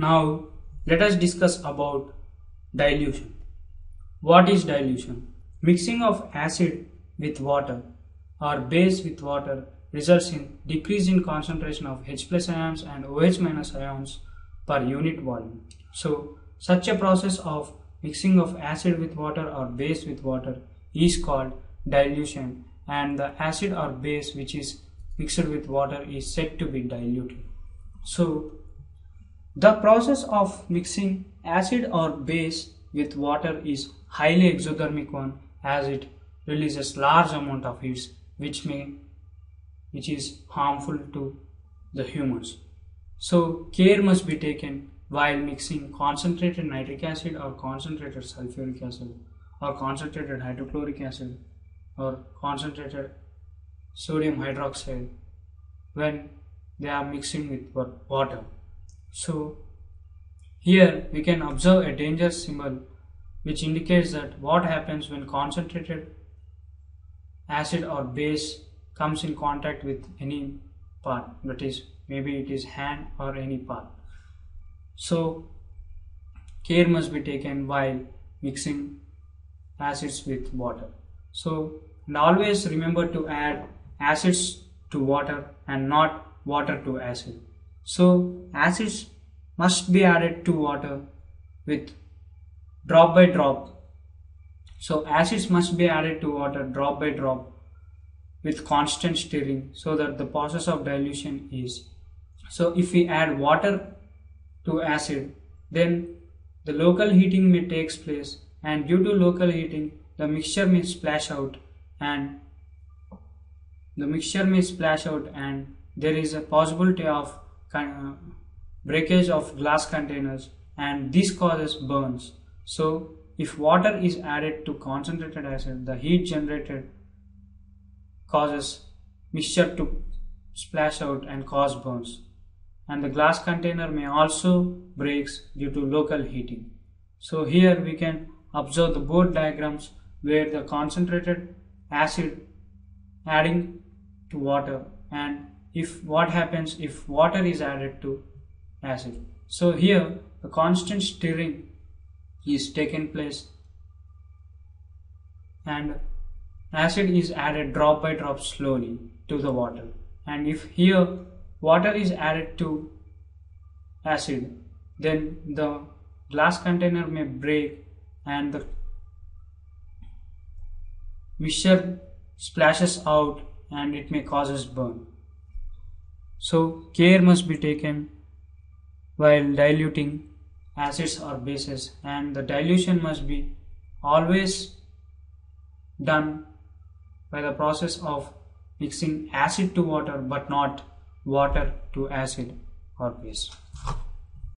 Now let us discuss about dilution. What is dilution? Mixing of acid with water or base with water results in decrease in concentration of H plus ions and OH minus ions per unit volume. So such a process of mixing of acid with water or base with water is called dilution and the acid or base which is mixed with water is said to be diluted. So the process of mixing acid or base with water is highly exothermic one as it releases large amount of heat which may which is harmful to the humans. So care must be taken while mixing concentrated nitric acid or concentrated sulfuric acid or concentrated hydrochloric acid or concentrated sodium hydroxide when they are mixing with water. So here we can observe a danger symbol which indicates that what happens when concentrated acid or base comes in contact with any part that is maybe it is hand or any part. So care must be taken while mixing acids with water. So and always remember to add acids to water and not water to acid. So acids must be added to water with drop by drop. So acids must be added to water drop by drop with constant stirring so that the process of dilution is. So if we add water to acid then the local heating may takes place and due to local heating the mixture may splash out and the mixture may splash out and there is a possibility of breakage of glass containers and this causes burns. So if water is added to concentrated acid, the heat generated causes mixture to splash out and cause burns. And the glass container may also breaks due to local heating. So here we can observe the board diagrams where the concentrated acid adding to water and if what happens if water is added to acid. So here the constant stirring is taken place and acid is added drop by drop slowly to the water and if here water is added to acid then the glass container may break and the mixture splashes out and it may cause us burn. So care must be taken while diluting acids or bases and the dilution must be always done by the process of mixing acid to water but not water to acid or base.